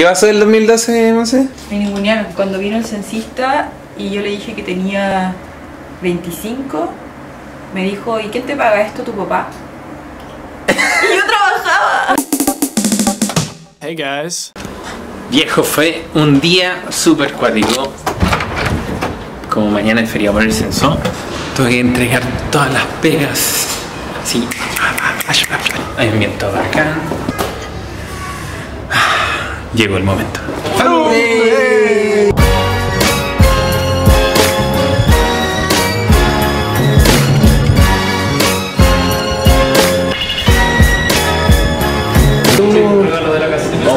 ¿Qué pasó del 2012, no sé? Me ningunearon. Cuando vino el censista y yo le dije que tenía 25, me dijo, ¿y quién te paga esto, tu papá? y yo trabajaba. Hey guys. Viejo, fue un día súper cuático. Como mañana es feriado por el censo, tuve que entregar todas las pegas. Sí. Hay un viento bacán. Llegó el momento.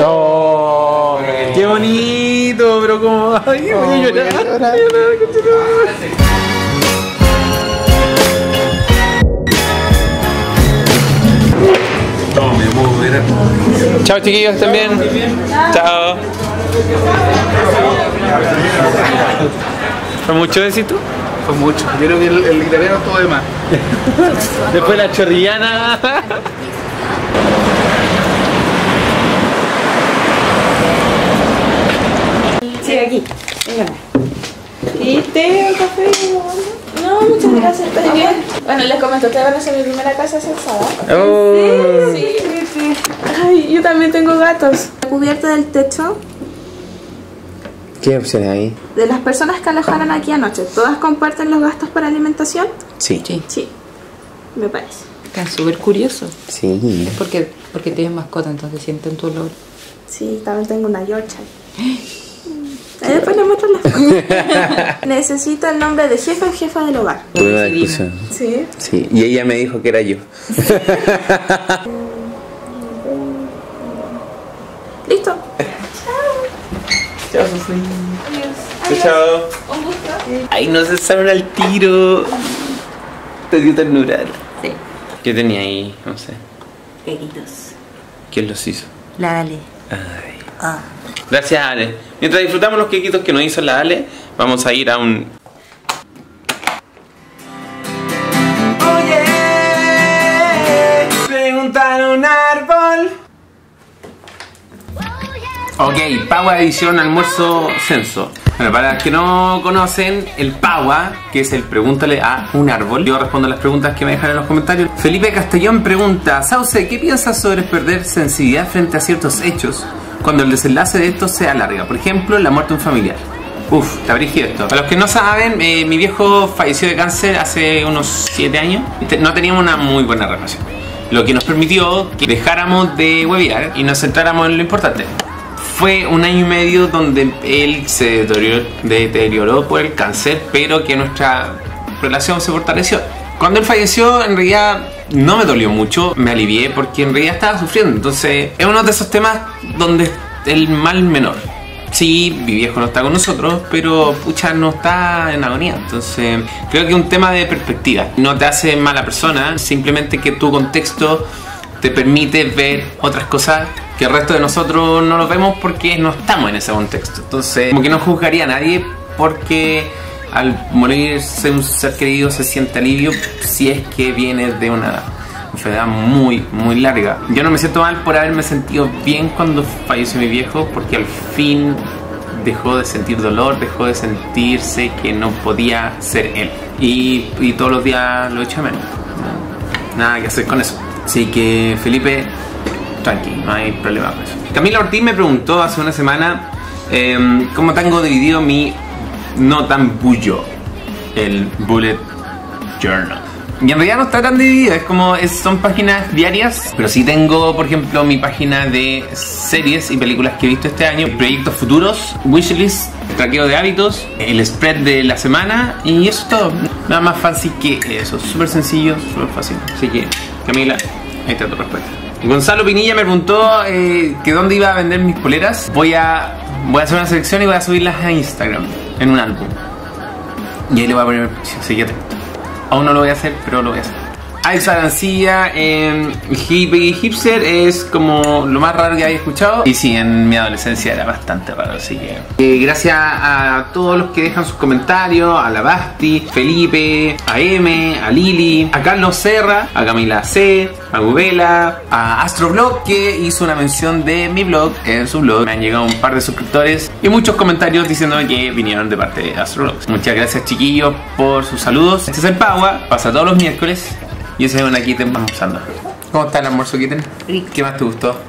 ¡Oh! ¡Qué bonito! Pero como... ¡Ay, voy a llorar! Chao chiquillos también. Chao. ¿Fue mucho éxito? Fue mucho. Yo creo que el, el italiano todo de más. Después la chorrillana. Sí, aquí. Venga. ¿Y té o café? No, muchas gracias, estoy bien. Bueno, les comento, ustedes van a ser mi primera casa censada. Oh. Sí. También tengo gatos. La cubierta del techo ¿Qué opciones hay? de las personas que alojaron aquí anoche, ¿todas comparten los gastos para alimentación? Sí. Sí, me parece. Están súper curiosos. Sí. Porque, porque tienes mascota, entonces sienten tu olor. Sí, también tengo una Yorkshire. Ahí después les muestro la. Necesito el nombre de jefe o jefa del hogar. Discusión. Sí. Sí, y ella me dijo que era yo. Listo. Chao, Sofi. Chao. Un gusto. Ay, no se saben al tiro. Te dio ternura. Sí. ¿Qué tenía ahí? No sé. Peguitos. ¿Quién los hizo? La Ale. Ay. Ah. Gracias, Ale. Mientras disfrutamos los quequitos que nos hizo la Ale, vamos a ir a un. Ok, Paua edición almuerzo censo. Bueno, para los que no conocen, el Paua, que es el pregúntale a un árbol, yo respondo las preguntas que me dejan en los comentarios. Felipe Castellón pregunta, Sauce, ¿qué piensas sobre perder sensibilidad frente a ciertos hechos cuando el desenlace de estos se alarga? Por ejemplo, la muerte de un familiar. Uf, está brígido esto. Para los que no saben, eh, mi viejo falleció de cáncer hace unos 7 años. No teníamos una muy buena relación. Lo que nos permitió que dejáramos de huevear y nos centráramos en lo importante. Fue un año y medio donde él se deterioró, deterioró por el cáncer, pero que nuestra relación se fortaleció. Cuando él falleció, en realidad no me dolió mucho, me alivié porque en realidad estaba sufriendo. Entonces, es uno de esos temas donde el mal menor. Sí, mi viejo no está con nosotros, pero pucha, no está en agonía. Entonces, creo que es un tema de perspectiva. No te hace mala persona, simplemente que tu contexto te permite ver otras cosas que el resto de nosotros no lo vemos porque no estamos en ese contexto. Entonces, como que no juzgaría a nadie porque al morirse un ser querido se siente alivio si es que viene de una enfermedad muy, muy larga. Yo no me siento mal por haberme sentido bien cuando falleció mi viejo porque al fin dejó de sentir dolor, dejó de sentirse que no podía ser él. Y, y todos los días lo echo menos. Nada que hacer con eso. Así que Felipe, tranqui, no hay problema con. Camila Ortiz me preguntó hace una semana em, cómo tengo dividido mi no tan bullo, el bullet journal. Y en realidad no está tan dividido, es como es- son páginas diarias, pero sí tengo, por ejemplo, mi página de series y películas que he visto este año, proyectos futuros, wishlist, traqueo de hábitos, el spread de la semana y eso es todo. Nada más fácil que eso, súper sencillo, súper fácil. Así que, Camila, ahí está tu respuesta. Gonzalo Pinilla me preguntó eh, que dónde iba a vender mis poleras. Voy a, voy a hacer una selección y voy a subirlas a Instagram en un álbum. Y ahí le voy a poner atento. Aún no lo voy a hacer, pero lo voy a hacer. Alex Arancilla en Hippie Hipster es como lo más raro que había escuchado. Y sí, en mi adolescencia era bastante raro, así que. eh, gracias a todos los que dejan sus comentarios: a la Basti, Felipe, a M, a Lili, a Carlos Serra, a Camila C, a Gubela, a Astroblog que hizo una mención de mi blog en su blog. Me han llegado un par de suscriptores y muchos comentarios diciéndome que vinieron de parte de Astroblog. Muchas gracias, chiquillos, por sus saludos. Este es el Pagua, pasa todos los miércoles. Y ese es una Kitten almorzando. ¿Cómo está el almuerzo, Kitten? Rico. ¿Qué más te gustó?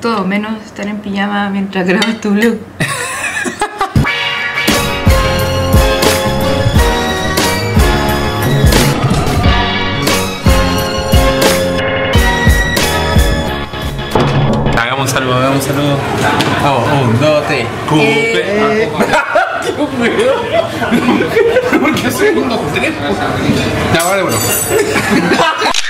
Todo menos estar en pijama mientras grabas tu vlog. Hagamos un saludo, hagamos un saludo. Vamos, un, dos, tres. ¿Por qué soy un, dos, tres? Ya, vale, bueno.